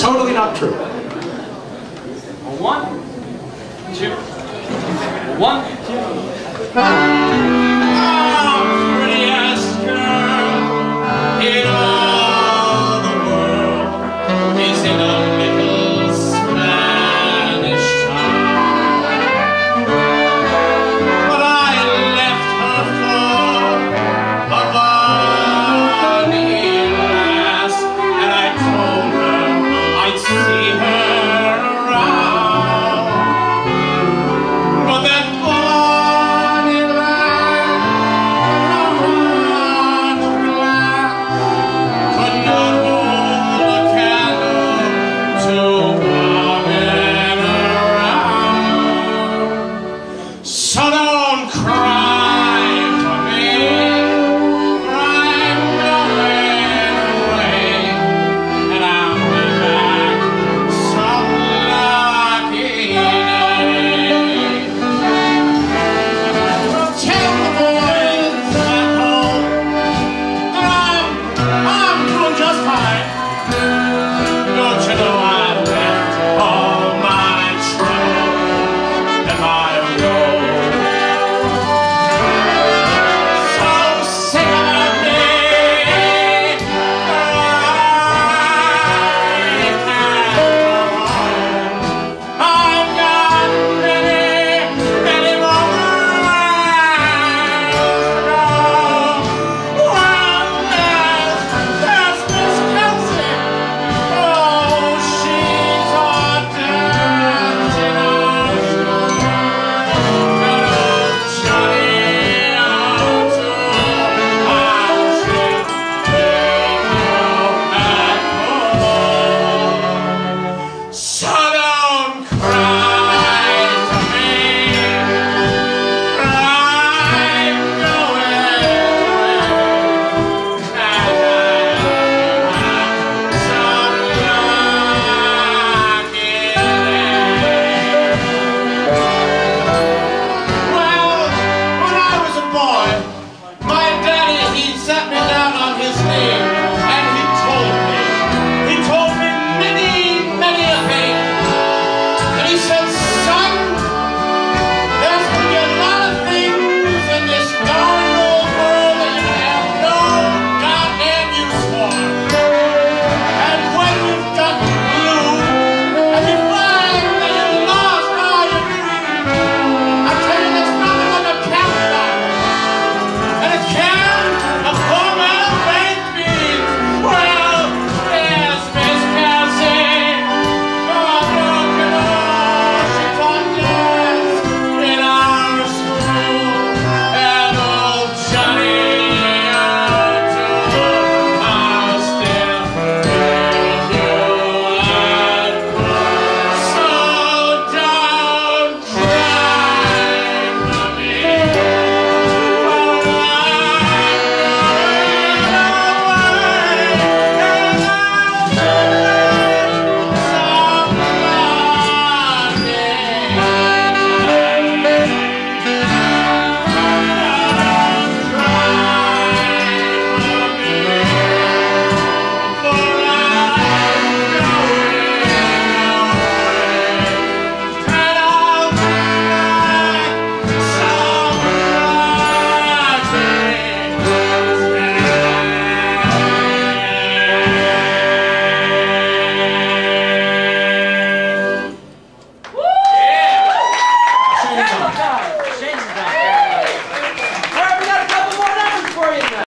totally not true. One, two, one, two.